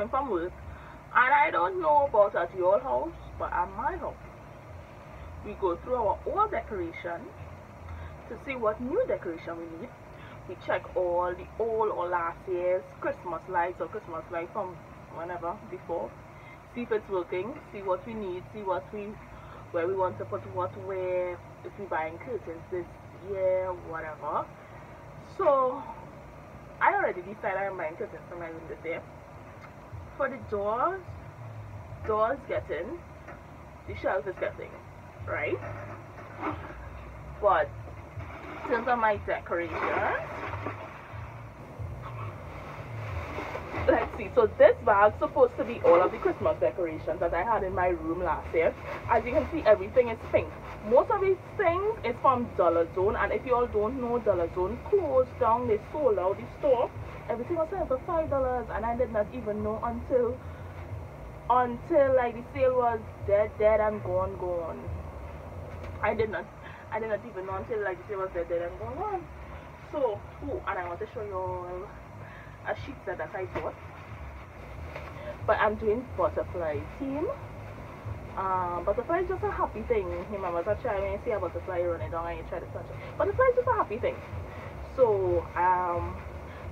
in from work and i don't know about at your house but at my house we go through our old decoration to see what new decoration we need. We check all the old or last year's christmas lights or christmas lights from whenever before. See if it's working see what we need see what we where we want to put what where if we buying curtains this year whatever. So I already decided I'm buying curtains for my room this year. For the doors, doors getting, the shelf is getting, right? But in terms of my decorations, let's see so this bag's supposed to be all of the christmas decorations that i had in my room last year. As you can see everything is pink. Most of these things is from dollar zone and if you all don't know dollar zone closed down they sold out the store. Everything was selling for five dollars and i did not even know until until like the sale was dead dead and gone gone. I did not i did not even know until like the sale was dead dead and gone gone. So oh and i want to show you all a sheet that I bought. But I'm doing butterfly theme. Um, butterfly is just a happy thing. Remember that child when you see a butterfly running down and you try to touch it. Butterfly is just a happy thing. So um,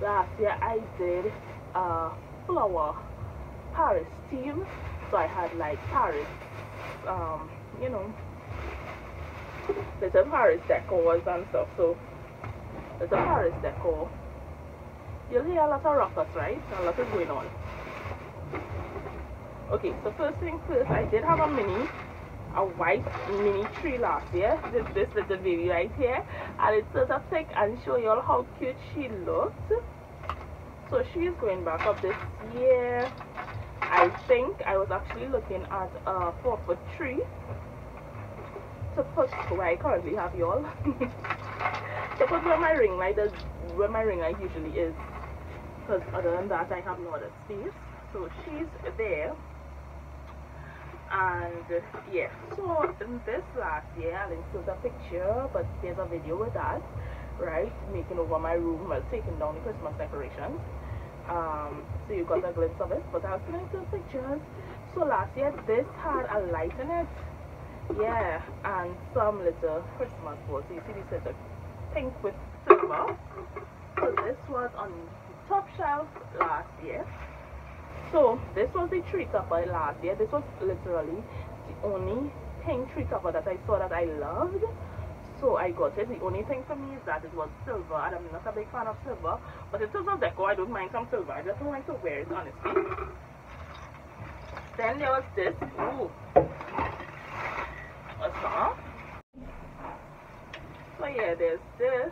last year I did a flower Paris theme. So I had like Paris, um, you know, little Paris decors and stuff. So little Paris decor you'll hear a lot of rockers, right? A lot is going on. Okay, so first thing first, I did have a mini, a white mini tree last year. This, this little baby right here. And it's sort of thick and show you all how cute she looked. So she's going back up this year. I think I was actually looking at a four foot tree to put where I currently have y'all. to put where my ring light is, where my ring light usually is because other than that I have no other space so she's there. And yeah so in this last year I include a picture but there's a video with that right? Making over my room while taking down the Christmas decorations. Um, so you got a glimpse of it but I'll connect the pictures. So last year this had a light in it. Yeah and some little Christmas balls so you see this little pink with silver. So this was on top shelf last year. So this was the tree topper last year. This was literally the only thing tree topper that I saw that I loved. So I got it. The only thing for me is that it was silver and I'm not a big fan of silver. But in terms of decor, I don't mind some silver. I just don't like to wear it honestly. Then there was this. Ooh. A song. So yeah, there's this.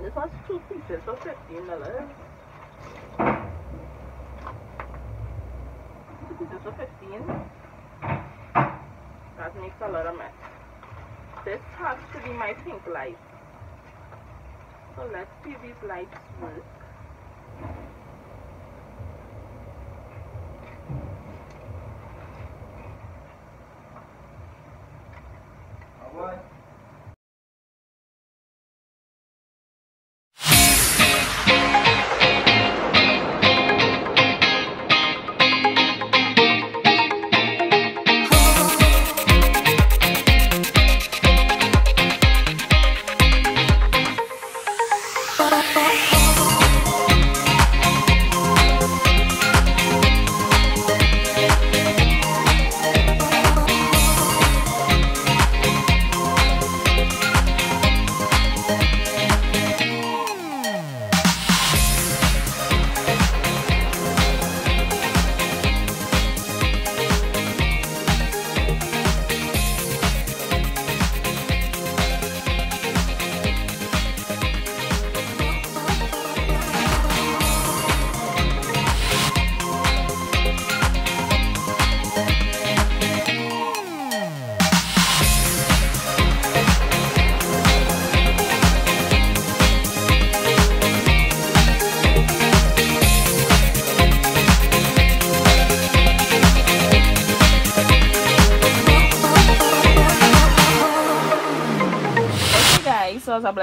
This one's two pieces for fifteen dollars. Two pieces for fifteen. That makes a lot of mess. This has to be my pink light. So let's see these lights work. What?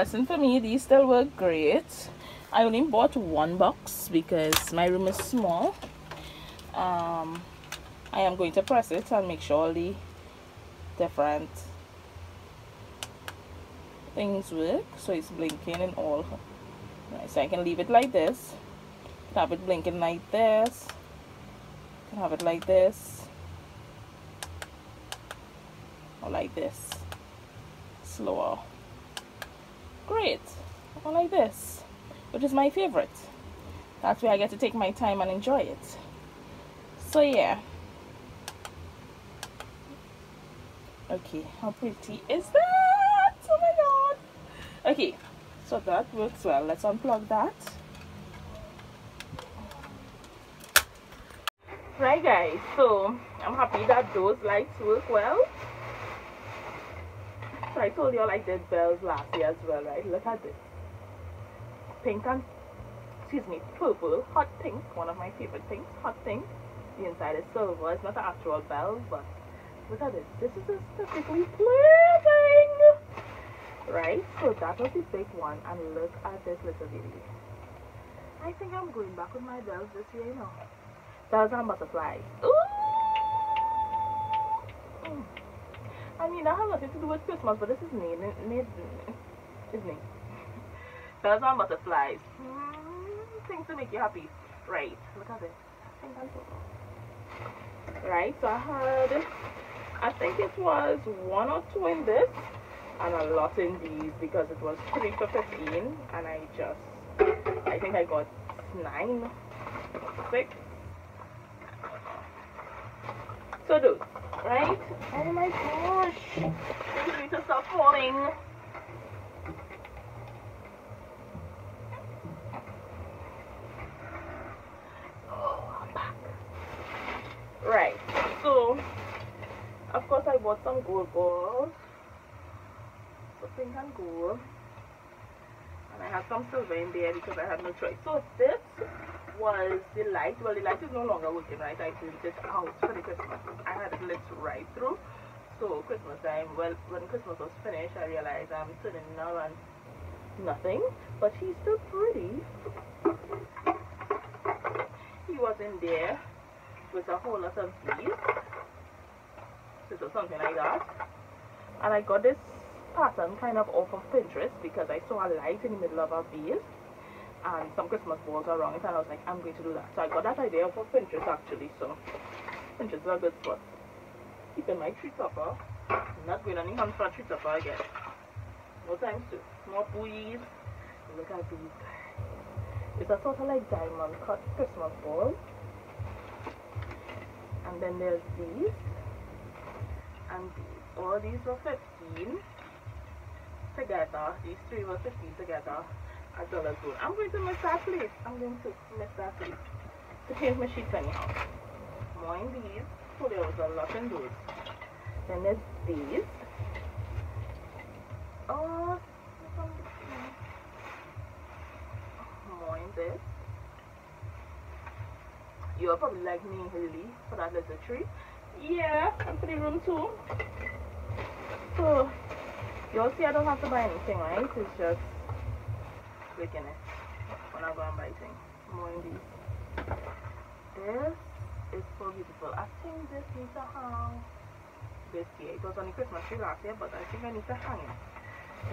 Blessing for me. These still work great. I only bought one box because my room is small. Um, I am going to press it and make sure all the different things work. So it's blinking and all. Right, so I can leave it like this. Have it blinking like this. Can have it like this. Or like this. Slower great. Or like this? Which is my favorite? That's where I get to take my time and enjoy it. So yeah. Okay how pretty is that? Oh my god. Okay so that works well. Let's unplug that. Right guys. So i'm happy that those lights work well so i told you all i did bells last year as well right? Look at this. Pink and excuse me purple. Hot pink. One of my favorite pinks. Hot pink. The inside is silver. It's not the actual bell but look at this. This is aesthetically pleasing. Right? So that was the big one. And look at this little baby. I think i'm going back with my bells this year you know. Bells and butterflies. Ooh! Mm. I mean, that have nothing to do with Christmas, but this is me. Made, isn't it? Bells and butterflies. Mm, things to make you happy. Right. Look at this. Right. So I had, I think it was one or two in this, and a lot in these because it was three for fifteen, and I just, I think I got nine, six. So those, right? Oh my gosh. Things need to stop falling. Oh. Right. So, of course I bought some gold balls. So pink and gold. And I have some silver in there because I had no choice. So this was the light. Well, the light is no longer working, right? I built it out for the Christmas. I had it lit right through. So Christmas time, well, when Christmas was finished, I realized I'm sitting now and nothing. But he's still pretty. He was in there with a whole lot of bees. So something like that. And I got this pattern kind of off of Pinterest because I saw a light in the middle of a vase and some Christmas balls around it and I was like, I'm going to do that. So I got that idea for Pinterest actually, so Pinterest is a good spot. Keeping my tree topper. Not going any hunt for a tree topper again. No time to. More buoys. Look at these It's a sort of like diamond cut Christmas ball. And then there's these. And these. All these were 15 together. These three were 15 together Dollar. I'm going to miss that place. I'm going to miss that place. To change my sheets anyhow. In these. So there was a lot in those. Then there's these. Uh, oh, in this. You're probably like me, Lily, for that little tree. Yeah, and for the room too. So, you'll see I don't have to buy anything, right? It's just breaking it when I go and buy things. More. This is so beautiful. I think this needs to hang this year. It was on the Christmas tree last year, but I think I need to hang it.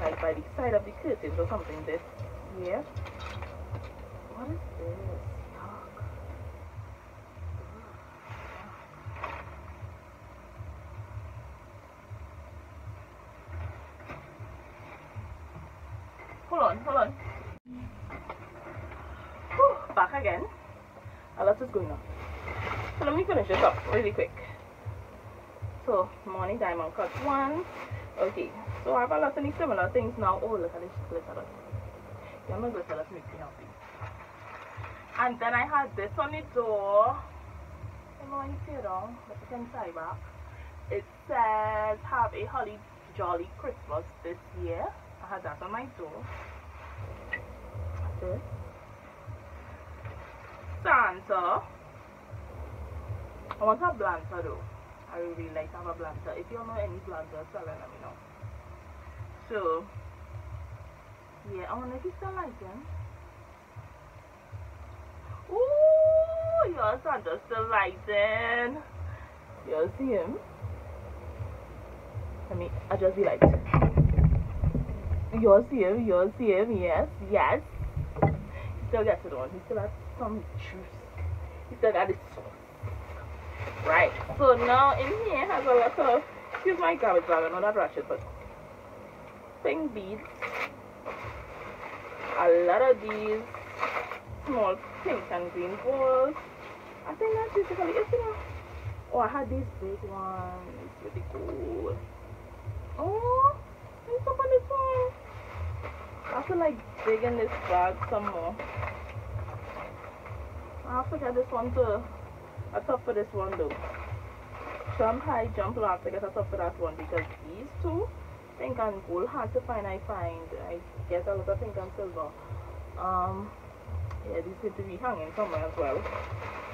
Like by the side of the curtains or something this year. What is this? Hold on, hold on. Whew, back again. A lot is going on. So let me finish this up really quick. So, money diamond cut one. Okay, so I have a lot of similar things now. Oh, look at this glitter. Yeah, my glitter makes me happy. And then I had this on the door. I know you see it on, but you can tie back. It says, have a holly jolly Christmas this year. I had that on my door. This. Santa. I want a blanter though. I really like to have a blanter. If you don't know any blanters, tell let me know. So, yeah, I wonder if you still like them. Ooh, your Santa's still lighting. You'll see him? Let me adjust the light. You'll see him? you'll see him? Yes, yes. He still gets it on. He still has some juice. He still got his sauce. Right. So now in here has a lot of, excuse my garbage bag, I know that ratchet, but pink beads. A lot of these small pink and green balls. I think that's basically it, you know. Oh, I had these big ones. Really cool. Oh, there's up on this one. I feel like digging this bag some more. I have to get this one too. A top for this one though. Jump high, jump low. I have to get a top for that one because these two, pink and gold, hard to find. I find I get a lot of pink and silver. Um, yeah, these need to be hanging somewhere as well.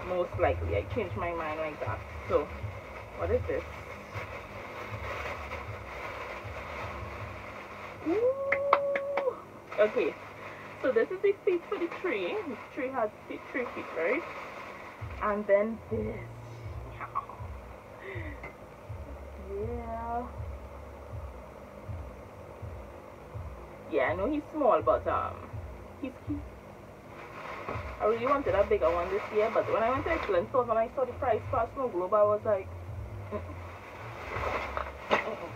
Most likely, I changed my mind like that. So, what is this? Ooh. Okay, so this is the feet for the tree. The tree has three feet, right? And then this. Yeah. Yeah, I know he's small, but um, he's cute. I really wanted a bigger one this year, but when I went to Excellent Stores and I saw the price for snow globe, I was like, mm -mm. Mm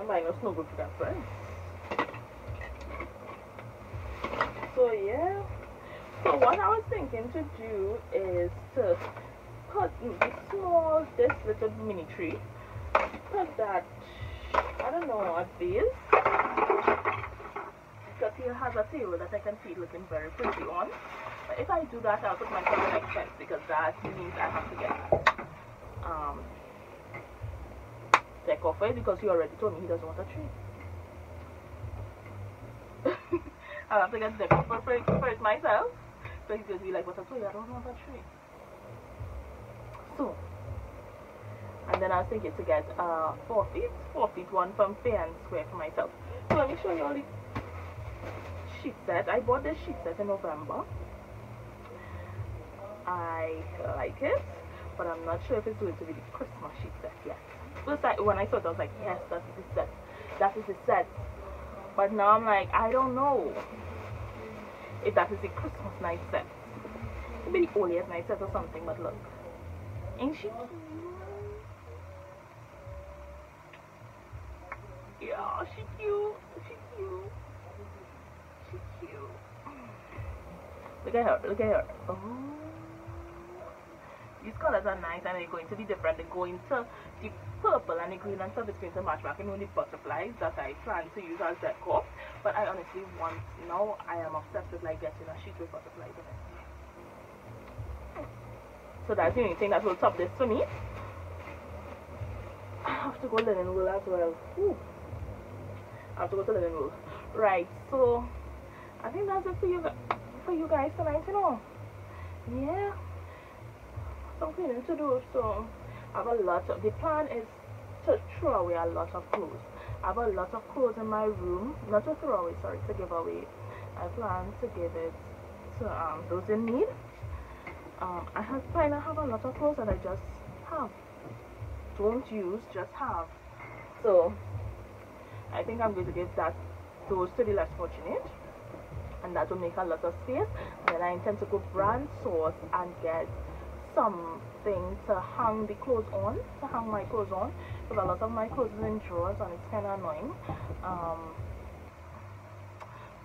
I'm buying a snow globe for that price. So yeah. So what I was thinking to do is to put the small, this little mini tree, put that, I don't know, a vase because here has a table that I can see looking very pretty on. But if I do that, I'll put my myself in expense because that means I have to get um, take off it because he already told me he doesn't want a tree. I'll have to get the for, for, for it myself. So he's going to be like, what a tree? I don't want a tree. So, and then I was thinking to get uh, 4 feet, 4 feet one from Fair and Square for myself. So let me show you all the sheet set. I bought this sheet set in November. I like it, but I'm not sure if it's going to be the Christmas sheet set yet. First, I, when I saw it, I was like, yes, that is the set. That is the set. But now I'm like, I don't know if that is a Christmas night set. Maybe the earliest night set or something, but look. Ain't she cute? Yeah, she cute. She cute. She cute. Look at her, look at her. Oh. These colors are nice and they're going to be different. They're going to the purple and the green and stuff is going to match back in the butterflies that I plan to use as decor. But I honestly want, now I am obsessed with like getting a sheet with butterflies in it. So that's the only thing that will top this for me. I have to go linen wool as well. Ooh. I have to go to linen wool. Right, so I think that's it for you for you guys tonight, you know. Yeah. Some cleaning to do, so I have a lot of the plan is to throw away a lot of clothes. I have a lot of clothes in my room. Not to throw away, sorry, to give away. I plan to give it to um, those in need. Um, I have find I have a lot of clothes that I just have. Don't use, just have. So I think I'm going to give that those to the less fortunate and that will make a lot of space then I intend to go brand source and get something to hang the clothes on to hang my clothes on because a lot of my clothes in drawers and it's kind of annoying. Um,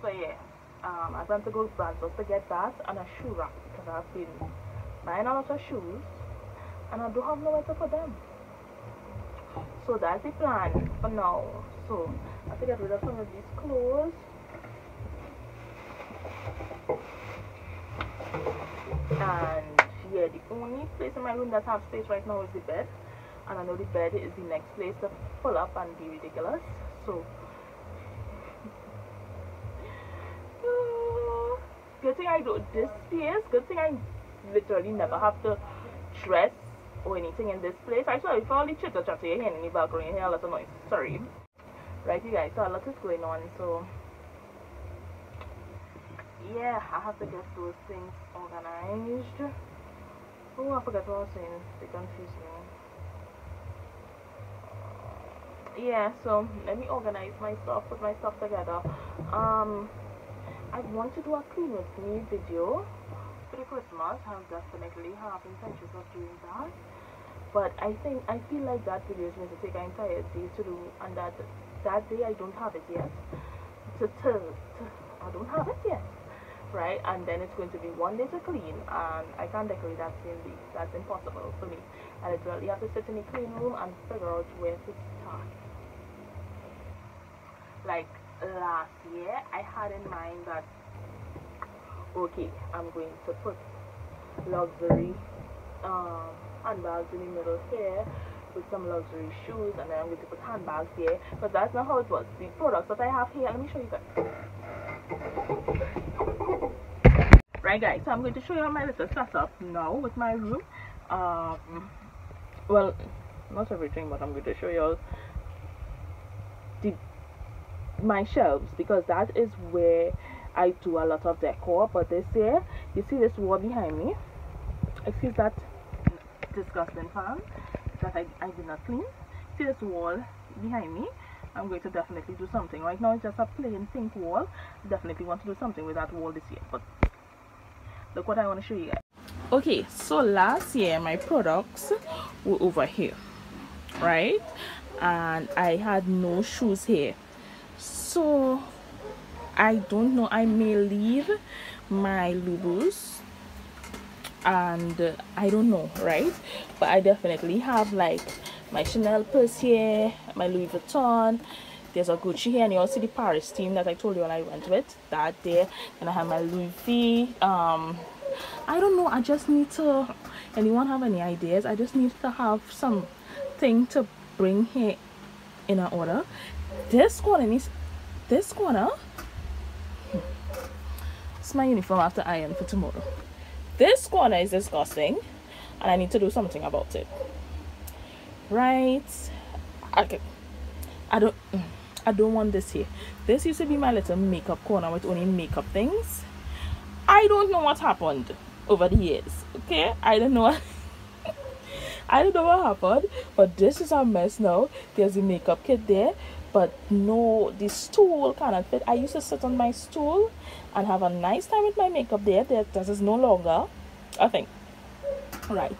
so yeah um, I plan to go brand source to get that and a shoe rack because I've been buying a lot of shoes and I don't have nowhere to put them. So that's the plan for now. So I have to get rid of some of these clothes. And yeah the only place in my room that has space right now is the bed and I know the bed is the next place to pull up and be ridiculous so good thing I do this space good thing I literally never have to dress or anything in this place I sorry for all the chitter chatter you hear in the background you hear a lot of noise sorry right you guys so a lot is going on so yeah, I have to get those things organized. Oh, I forgot what I was saying. They confused me. Yeah, so let me organize my stuff, put my stuff together. Um, I want to do a clean with me video for the Christmas. I'm definitely have intentions of doing that. But I think I feel like that video is going to take an entire day to do, and that that day I don't have it yet. To, to, to I don't have it yet right? And then it's going to be one day to clean, and I can't decorate that same day. That's impossible for me. I literally have to sit in a clean room and figure out where to start. Like last year, I had in mind that okay, I'm going to put luxury um, handbags in the middle here with some luxury shoes and then I'm going to put handbags here but that's not how it was. The products that I have here, let me show you guys. Right guys, so I'm going to show you all my little setup now with my room. Um, well, not everything, but I'm going to show you the my shelves because that is where I do a lot of decor. But this year, you see this wall behind me. Excuse that disgusting fan that I, I did not clean. See this wall behind me? I'm going to definitely do something. Right now it's just a plain pink wall. Definitely want to do something with that wall this year. But look what I want to show you guys. Okay, so last year my products were over here. Right? And I had no shoes here. So I don't know. I may leave my Lubus and uh, I don't know, right? But I definitely have like my Chanel purse here, my Louis Vuitton. There's a Gucci here, and you also see the Paris team that I told you when I went with. That there, and I have my Louis V. Um, I don't know. I just need to. Anyone have any ideas? I just need to have something to bring here in an order. This corner needs. This corner. Hmm, it's my uniform after iron for tomorrow. This corner is disgusting, and I need to do something about it right okay i don't i don't want this here this used to be my little makeup corner with only makeup things i don't know what happened over the years okay i don't know What I don't know what happened, but this is a mess now. There's a makeup kit there, but no, the stool cannot fit. I used to sit on my stool and have a nice time with my makeup there. That this is no longer a thing. Right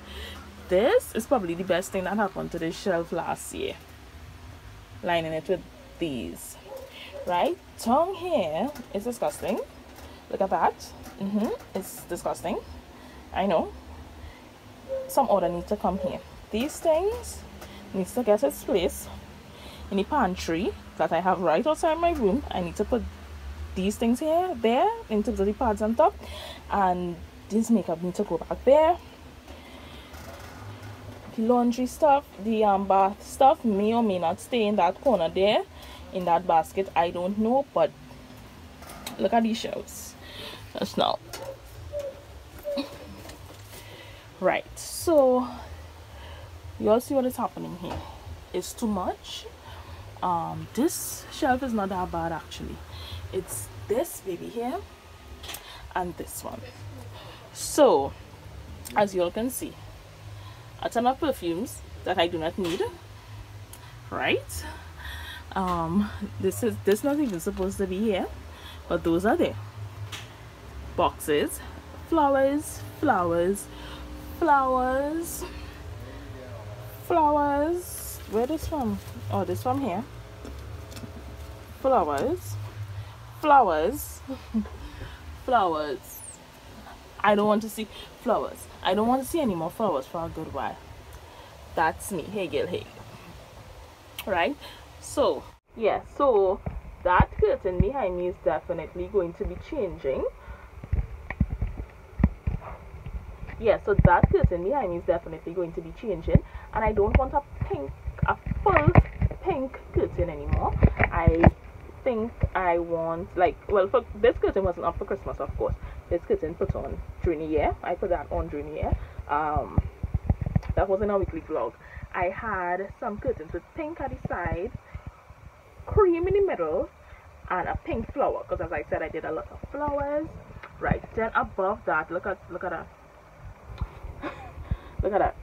this is probably the best thing that happened to this shelf last year lining it with these right? Tongue here is disgusting. Look at that. Mm -hmm. it's disgusting. I know. Some order needs to come here. These things needs to get its place in the pantry that I have right outside my room. I need to put these things here there in terms of the pads on top and this makeup needs to go back there laundry stuff the um, bath stuff may or may not stay in that corner there in that basket i don't know but look at these shelves. That's now right. So you all see what is happening here. It's too much. Um this shelf is not that bad actually. It's this baby here and this one. So as you all can see a ton of perfumes that I do not need right? Um this is this not even supposed to be here but those are there. Boxes flowers flowers flowers flowers. Where this from? Oh this from here. Flowers flowers flowers I don't want to see flowers I don't want to see any more flowers for a good while. That's me, Hegel Hegel. Right? So, yeah, so that curtain behind me is definitely going to be changing. Yeah, so that curtain behind me is definitely going to be changing. And I don't want a pink, a full pink curtain anymore. I think I want, like, well, for, this curtain wasn't up for Christmas, of course this curtain put on during the year. I put that on during the year. Um, that wasn't a weekly vlog. I had some curtains with pink at the side, cream in the middle, and a pink flower. Because as I said, I did a lot of flowers. right then above that look at look at that look at that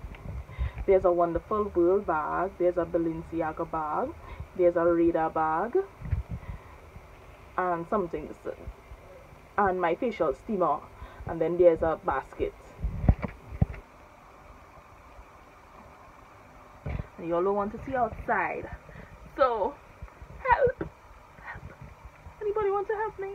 there's a wonderful world bag there's a balenciaga bag there's a radar bag and some things and my facial steamer. And then there's a basket. And you all want to see outside. So help help. Anybody want to help me?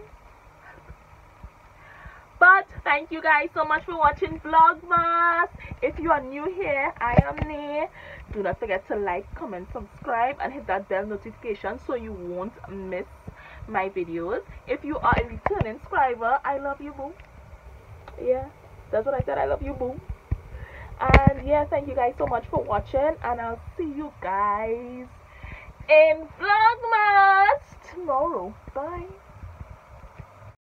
But thank you guys so much for watching vlogmas. If you are new here i am Nae. do not forget to like comment subscribe and hit that bell notification so you won't miss my videos. If you are a returning subscriber i love you boo. Yeah that's what i said i love you boo. And yeah thank you guys so much for watching and i'll see you guys in vlogmas tomorrow. Bye